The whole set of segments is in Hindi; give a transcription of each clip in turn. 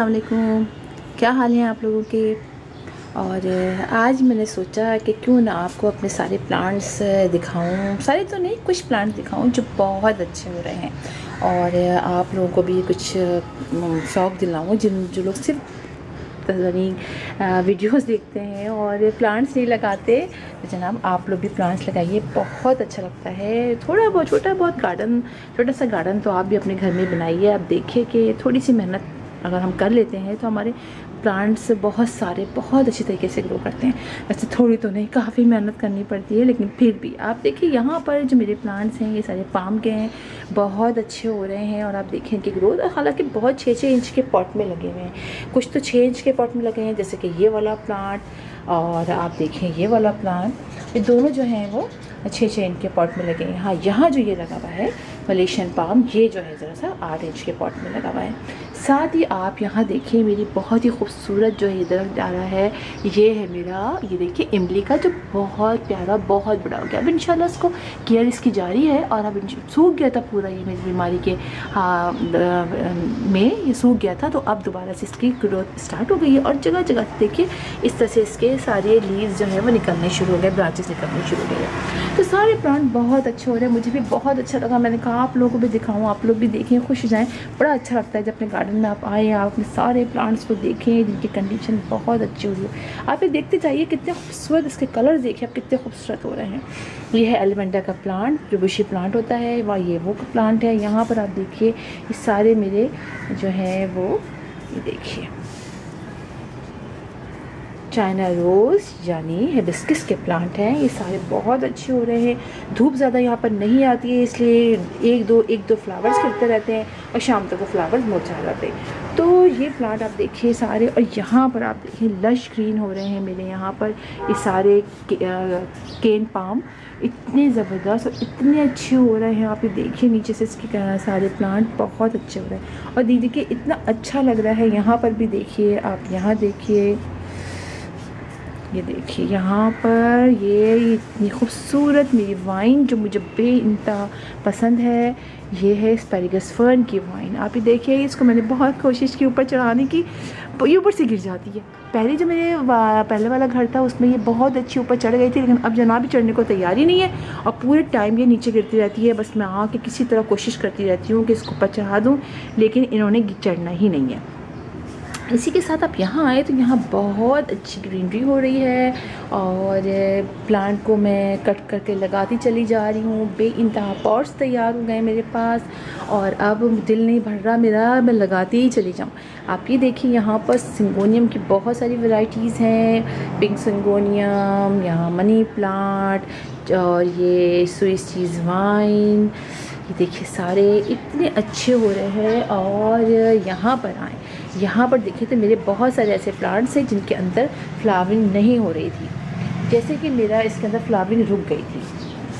अस्सलाम वालेकुम क्या हाल है आप लोगों के? और आज मैंने सोचा कि क्यों ना आपको अपने सारे प्लांट्स दिखाऊँ। सारे तो नहीं, कुछ प्लांट दिखाऊँ जो बहुत अच्छे हो रहे हैं। और आप लोगों को भी कुछ शौक़ दिलाऊं जिन, जो लोग सिर्फ़ वीडियोस देखते हैं और प्लांट्स नहीं लगाते। तो जनाब, आप लोग भी प्लांट्स लगाइए, बहुत अच्छा लगता है। थोड़ा बहुत, छोटा बहुत गार्डन छोटा सा गार्डन तो आप भी अपने घर में बनाइए। आप देखिए कि थोड़ी सी मेहनत अगर हम कर लेते हैं तो हमारे प्लांट्स बहुत सारे, बहुत अच्छी तरीके से ग्रो करते हैं। वैसे थोड़ी तो नहीं, काफ़ी मेहनत करनी पड़ती है, लेकिन फिर भी। आप देखिए, यहाँ पर जो मेरे प्लांट्स हैं, ये सारे पाम के हैं, बहुत अच्छे हो रहे हैं, और आप देखें कि ग्रोथ हालाँकि बहुत छः छः इंच के पॉट में लगे हुए हैं। कुछ तो छः इंच के पॉट में लगे हैं, जैसे कि ये वाला प्लांट और आप देखें ये वाला प्लांट ये दोनों जो हैं वो छः छः इंच के पॉट में लगे हैं। हाँ यहाँ जो ये लगा हुआ है मलेशियन पाम ये जो है ज़रा सा आठ इंच के पॉट में लगा हुआ है। साथ ही आप यहाँ देखिए मेरी बहुत ही खूबसूरत जो है दरख्त आ रहा है, ये है मेरा, ये देखिए इमली का जो बहुत प्यारा, बहुत बड़ा हो गया। अब इंशाल्लाह इसको केयर इसकी जारी है और अब सूख गया था पूरा ये मेरी बीमारी के में, ये सूख गया था तो अब दोबारा से इसकी ग्रोथ स्टार्ट हो गई है और जगह जगह से देखिए इस तरह से इसके सारे लीव्स जो है वो निकलने शुरू हो गए, ब्रांचेस निकलने शुरू हो गए तो सारे प्लांट बहुत अच्छे हो रहे हैं, मुझे भी बहुत अच्छा लगा। मैंने कहा आप लोगों को भी दिखाऊँ, आप लोग भी देखें, खुश जाएँ। बड़ा अच्छा लगता है जब अपने गार्डन में आप आएँ आप अपने सारे प्लांट्स को देखें, जिनकी कंडीशन बहुत अच्छी हुई है। आप ये देखते जाइए कितने खूबसूरत इसके कलर देखिए आप कितने खूबसूरत हो रहे हैं। ये है एलिमेंटा का प्लांट जो बुशी प्लांट होता है वह ये वो प्लांट है। यहाँ पर आप देखिए, ये सारे मेरे जो हैं, वो देखिए। चाइना रोज़ यानी हिबिस्किस के प्लांट हैं। ये सारे बहुत अच्छे हो रहे हैं। धूप ज़्यादा यहाँ पर नहीं आती है इसलिए एक दो एक दो फ्लावर्स खिलते रहते हैं और शाम तक वो फ्लावर्स मुरझा जाते हैं। तो ये प्लांट आप देखिए सारे और यहाँ पर आप देखिए लश ग्रीन हो रहे हैं मेरे यहाँ पर। ये सारे के, आ, केन पाम इतने ज़बरदस्त और इतने अच्छे हो रहे हैं। आप ये देखिए नीचे से इसके सारे प्लांट बहुत अच्छे हो रहे हैं। और दीदी के इतना अच्छा लग रहा है। यहाँ पर भी देखिए आप यहाँ देखिए। ये देखिए यहाँ पर ये इतनी खूबसूरत मेरी वाइन जो मुझे बे इंतहा पसंद है ये है स्पेरिगस फर्न की वाइन आप ही देखिए इसको मैंने बहुत कोशिश की ऊपर चढ़ाने की ये ऊपर से गिर जाती है। पहले जो मेरे वा, पहले वाला घर था उसमें ये बहुत अच्छी ऊपर चढ़ गई थी लेकिन अब जनाब चढ़ने को तैयार ही नहीं है और पूरे टाइम ये नीचे गिरती रहती है। बस मैं आके किसी तरह कोशिश करती रहती हूँ कि इसको ऊपर चढ़ा दूँ लेकिन इन्होंने चढ़ना ही नहीं है। इसी के साथ आप यहाँ आए तो यहाँ बहुत अच्छी ग्रीनरी हो रही है और प्लांट को मैं कट करके लगाती चली जा रही हूँ। बे इंतहा पॉट्स तैयार हो गए मेरे पास और अब दिल नहीं भर रहा मेरा, मैं लगाती ही चली जाऊँ। आप ये देखिए यहाँ पर सिंगोनियम की बहुत सारी वैरायटीज़ हैं। पिंक सिंगोनियम, यहाँ मनी प्लांट और ये स्विस चीज़ वाइन ये देखिए सारे इतने अच्छे हो रहे हैं और यहाँ पर आए। यहाँ पर देखिए तो मेरे बहुत सारे ऐसे प्लांट्स हैं जिनके अंदर फ्लावरिंग नहीं हो रही थी। जैसे कि मेरा इसके अंदर फ्लावरिंग रुक गई थी।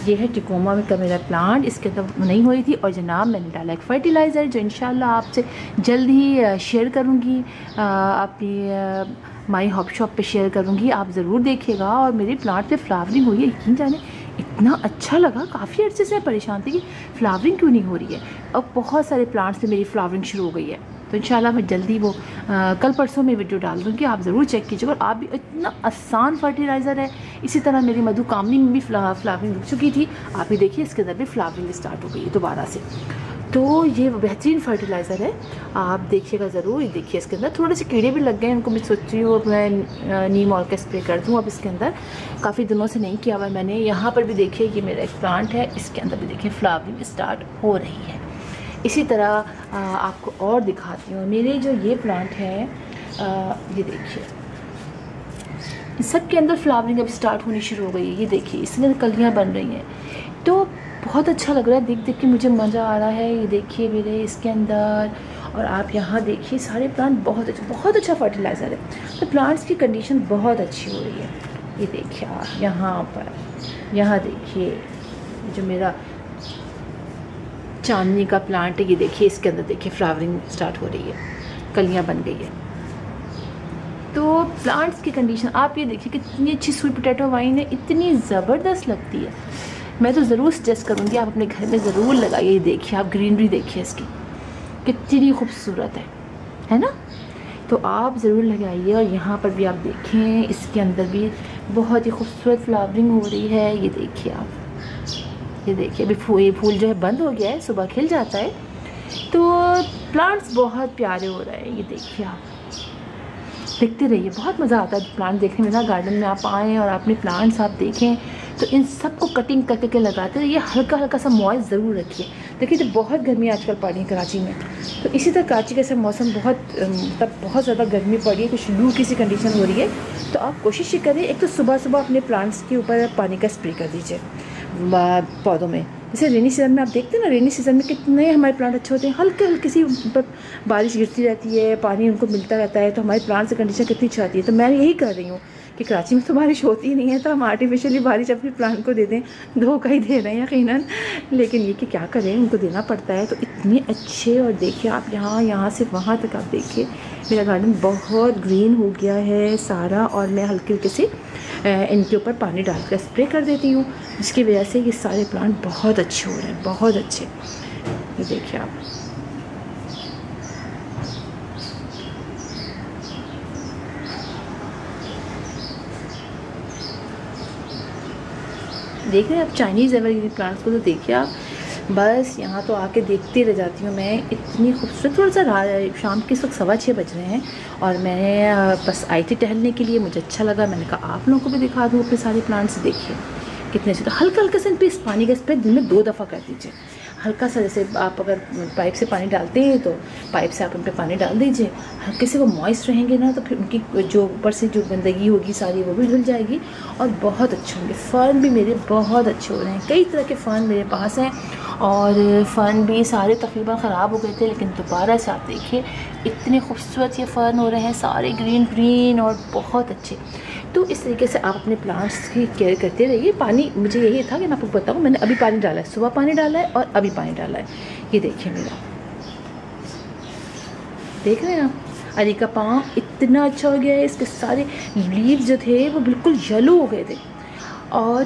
ये है टिकोमा में का मेरा प्लांट इसके अंदर नहीं हो रही थी और जनाब मैंने डाला एक फर्टिलाइज़र जो इन आपसे जल्द ही शेयर करूँगी। अपनी माई हॉप शॉप पे शेयर करूँगी। आप ज़रूर देखिएगा और मेरे प्लांट पे फ्लावरिंग हुई है, यकीन जाने, इतना अच्छा लगा। काफ़ी अर्से से परेशान थी कि फ्लावरिंग क्यों नहीं हो रही है? अब बहुत सारे प्लांट्स पे मेरी फ्लावरिंग शुरू हो गई है। तो इन मैं जल्दी वो आ, कल परसों में वीडियो डाल दूँगी आप ज़रूर चेक कीजिएगा। और आप भी इतना आसान फर्टिलाइज़र है इसी तरह मेरी मधु कामनी में भी फ्ला, फ्लावरिंग रुक चुकी थी। आप भी देखिए इसके अंदर भी फ्लावरिंग स्टार्ट हो गई है दोबारा से। तो ये बेहतरीन फर्टिलाइज़र है आप देखिएगा ज़रूर देखिए इसके अंदर। थोड़े से कीड़े भी लग गए उनको मैं सोच रही हूँ मैं नीम ऑल का स्प्रे कर दूँ अब इसके अंदर। काफ़ी दिनों से नहीं किया हुआ मैंने। यहाँ पर भी देखिए ये मेरा एक प्लांट है इसके अंदर भी देखिए फ्लावरिंग स्टार्ट हो रही है। इसी तरह आपको और दिखाती हूँ। मेरे जो ये प्लांट है ये देखिए। सब के अंदर फ्लावरिंग अब स्टार्ट होनी शुरू हो गई है। ये देखिए, इसमें कलियाँ बन रही हैं। तो बहुत अच्छा लग रहा है। देख देख के मुझे मज़ा आ रहा है। ये देखिए मेरे इसके अंदर। और आप यहाँ देखिए, सारे प्लांट बहुत अच्छे, बहुत अच्छा फर्टिलाइज़र है। तो प्लांट्स की कंडीशन बहुत अच्छी हो रही है। ये देखिए आप, यहाँ पर। यहाँ देखिए जो मेरा चांदनी का प्लांट है, ये देखिए, इसके अंदर देखिए फ्लावरिंग स्टार्ट हो रही है। कलियाँ बन गई है। तो प्लांट्स की कंडीशन आप ये देखिए कितनी अच्छी स्वीट पोटैटो वाइन है, इतनी ज़बरदस्त लगती है। मैं तो ज़रूर सजेस्ट करूँगी, आप अपने घर में ज़रूर लगाइए देखिए, आप ग्रीनरी देखिए इसकी। कितनी खूबसूरत है है ना? तो आप ज़रूर लगाइए और यहाँ पर भी आप देखें, इसके अंदर भी बहुत ही खूबसूरत फ्लावरिंग हो रही है, ये देखिए आप। ये देखिए, अभी फूल ये फूल जो है बंद हो गया है, सुबह खिल जाता है। तो प्लांट्स बहुत प्यारे हो रहे हैं, ये देखिए आप। देखते रहिए, बहुत मज़ा आता है प्लांट देखने में ना गार्डन में आप आएँ और अपने प्लांट्स आप देखें तो इन सबको कटिंग करके के लगाते रहिए हल्का हल्का सा मॉइस ज़रूर रखिए। देखिए तो बहुत गर्मी आजकल पड़ रही है कराची में। तो इसी तरह कराची का मौसम बहुत मतलब बहुत ज़्यादा गर्मी पड़ रही है, कुछ लू की सी कंडीशन हो रही है। तो आप कोशिश ये करें एक तो सुबह सुबह अपने प्लांट्स के ऊपर पानी का स्प्रे कर दीजिए। पौधों में। जैसे रेनी सीज़न में आप देखते हैं ना रेनी सीज़न में कितने हमारे प्लांट अच्छे होते हैं। हल्के हल्के सी बारिश गिरती रहती है, पानी उनको मिलता रहता है तो हमारे प्लांट की कंडीशन कितनी अच्छी आती है। तो मैं यही कर रही हूँ कि कराची में तो बारिश होती ही नहीं है तो हम आर्टिफिशियली बारिश अपने प्लांट को दे दें। धोखा ही दे रहे हैं यकीन लेकिन ये कि क्या करें, उनको देना पड़ता है। तो इतने अच्छे और देखिए आप यहाँ यहाँ से वहाँ तक आप देखिए, मेरा गार्डन बहुत ग्रीन हो गया है सारा और मैं हल्के हल्के से इनके ऊपर पानी डालकर स्प्रे कर देती हूँ, जिसकी वजह से ये सारे प्लांट बहुत अच्छे हो रहे हैं, बहुत अच्छे। ये देखिए आप। देख रहे हैं आप चाइनीज़ एवरग्रीन प्लांट्स को तो देखिए आप बस यहाँ तो आके देखती रह जाती हूँ। मैं इतनी खूबसूरत थोड़ा सा शाम के इस वक्त सवा छः बज रहे हैं और मैं बस आई थी टहलने के लिए मुझे अच्छा लगा। मैंने कहा, आप लोगों को भी दिखा दूँ अपने सारे प्लांट्स देखिए। कितने अच्छे तो हल्का हल्का सा इन पर इस पानी का स्प्रे दिन में दो दफ़ा कर दीजिए। हल्का सा जैसे आप अगर पाइप से पानी डालते हैं तो पाइप से आप उन पर पानी डाल दीजिए। हल्के से वो मॉइस्ट रहेंगे ना तो फिर उनकी जो ऊपर से जो गंदगी होगी सारी वो भी धुल जाएगी और बहुत अच्छे होंगे। फ़र्न भी मेरे बहुत अच्छे हो रहे हैं। कई तरह के फ़र्न मेरे पास हैं और फ़र्न भी सारे तकरीबन ख़राब हो गए थे लेकिन दोबारा से आप देखिए, इतने खूबसूरत ये फ़र्न हो रहे हैं, सारे ग्रीन ग्रीन और बहुत अच्छे। तो इस तरीके से आप अपने प्लांट्स की केयर करते रहिए। पानी, मुझे यही था कि मैं आपको बताऊँ, मैंने अभी पानी डाला है, सुबह पानी डाला है और अभी पानी डाला है। ये देखिए मेरा। देख रहे हैं आप? अली का पाँव इतना अच्छा हो गया है, इसके सारे लीव जो थे वो बिल्कुल येलो हो गए थे। और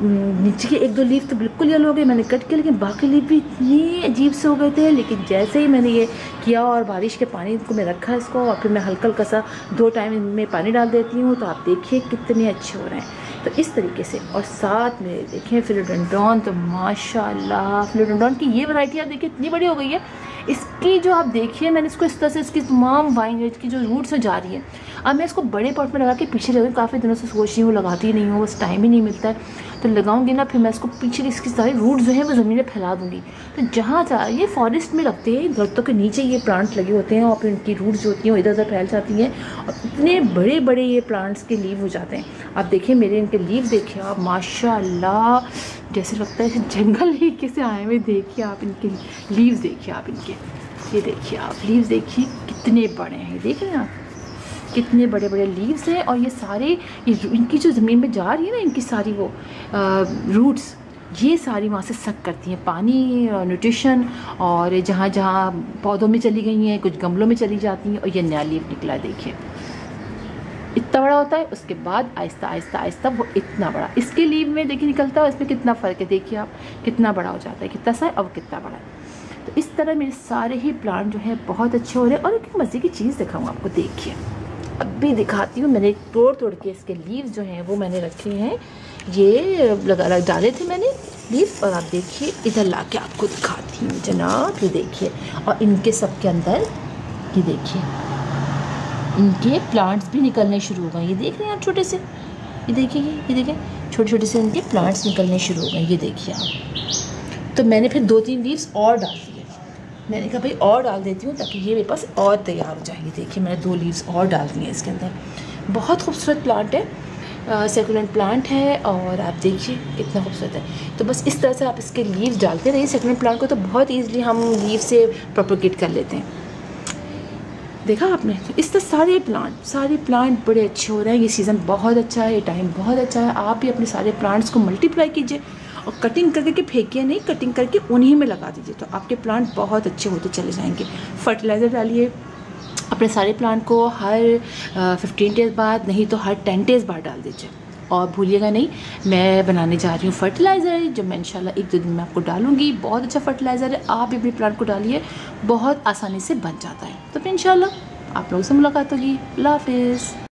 नीचे के एक दो लीव तो बिल्कुल येलो हो गए, मैंने कट किया, लेकिन बाकी लीव भी इतनी अजीब से हो गए थे, लेकिन जैसे ही मैंने ये किया और बारिश के पानी को मैं रखा इसको, और फिर मैं हल्का हल्का सा दो टाइम इनमें पानी डाल देती हूँ तो आप देखिए कितने अच्छे हो रहे हैं। तो इस तरीके से, और साथ में देखें फिलोडेंड्रॉन तो माशाल्लाह फिलोडेंड्रॉन की ये वैरायटी आप देखिए, इतनी बड़ी हो गई है इसकी जो आप देखिए, मैंने इसको इस तरह से इसकी तमाम वाइन की जो रूट्स में जा रही है, अब मैं इसको बड़े पॉट में लगा के पीछे लगा काफ़ी दिनों से सोच रही हूँ लगाती ही नहीं हूँ बस टाइम ही नहीं मिलता है। तो लगाऊँगी ना, फिर मैं इसको पीछे इसकी सारी रूट जो है वो ज़मीन में फैला दूँगी। तो जहाँ जहाँ ये फॉरेस्ट में लगते हैं, दरख्तों के नीचे ये प्लांट्स लगे होते हैं, और फिर इनकी रूट जो होती हैं इधर उधर फैल जाती हैं, और इतने बड़े बड़े ये प्लांट्स के लीव हो जाते हैं। आप देखिए, मेरे इनके लीव देखिए आप माशा जैसे लगता है जंगल ही कैसे आए हुए, देखिए आप इनके लीव्स देखिए आप इनके। ये देखिए आप, लीव्स देखिए, कितने बड़े हैं, देख रहे हैं आप? कितने बड़े बड़े लीव्स हैं और ये सारे, ये इनकी जो ज़मीन में जा रही है ना, इनकी सारी वो रूट्स ये सारी वहाँ से सक करती हैं। पानी न्यूट्रिशन और जहाँ जहाँ पौधों में चली गई हैं, कुछ गमलों में चली जाती हैं और ये नया लीव निकला देखिए। इतना बड़ा होता है, उसके बाद आहिस्ता आहिस्ता आहिस्ता वो इतना बड़ा। इसके लीव में देखिए निकलता है, इसमें कितना फ़र्क है, देखिए आप, कितना बड़ा हो जाता है, कितना सा है और कितना बड़ा है। तो इस तरह मेरे सारे ही प्लांट जो है, बहुत अच्छे हो रहे हैं और एक मज़े की चीज़ दिखाऊँ आपको, देखिए। अब भी दिखाती हूँ, मैंने तोड़ तोड़ के इसके लीव्स जो हैं, वो मैंने रखे हैं। ये लगा, लग, डाले थे मैंने लीव्स और आप देखिए, इधर ला के आपको दिखाती हूँ, जनाब, ये देखिए। और इनके सब के अंदर, ये देखिए। इनके प्लांट्स भी निकलने शुरू हो गए ये देख रहे हैं आप छोटे से? ये देखिए ये देखिए छोटे छोटे से इनके प्लांट्स निकलने शुरू हो गए ये देखिए आप। तो मैंने फिर दो तीन लीव्स और डाल दिए। मैंने कहा भाई और डाल देती हूँ ताकि ये मेरे पास और तैयार हो जाएगी देखिए मैंने दो लीव्स और डाल दी हैं इसके अंदर। बहुत खूबसूरत प्लांट है। सेकुलेंट uh, प्लांट है और आप देखिए कितना खूबसूरत है। तो बस इस तरह से आप इसके लीव्स डालते रहिए। सेकुलेंट प्लांट को तो बहुत ईजिली हम लीव से प्रोपोगेट कर लेते हैं। देखा आपने? इस तरह सारे प्लांट सारे प्लांट बड़े अच्छे हो रहे हैं। ये सीज़न बहुत अच्छा है, ये टाइम बहुत अच्छा है। आप भी अपने सारे प्लांट्स को मल्टीप्लाई कीजिए और कटिंग करके के फेंकिए नहीं कटिंग करके उन्हीं में लगा दीजिए। तो आपके प्लांट बहुत अच्छे होते चले जाएँगे। फर्टिलाइज़र डालिए, अपने सारे प्लांट को हर फिफ्टीन डेज़ बाद, नहीं तो हर टेन डेज़ बाद डाल दीजिए। और भूलिएगा नहीं, मैं बनाने जा रही हूँ फर्टिलाइज़र जो मैं इंशाल्लाह एक दो दिन में आपको डालूँगी। बहुत अच्छा फर्टिलाइज़र है, आप भी अपने प्लांट को डालिए, बहुत आसानी से बन जाता है। तो फिर इंशाल्लाह आप लोगों से मुलाकात होगी। अल्लाह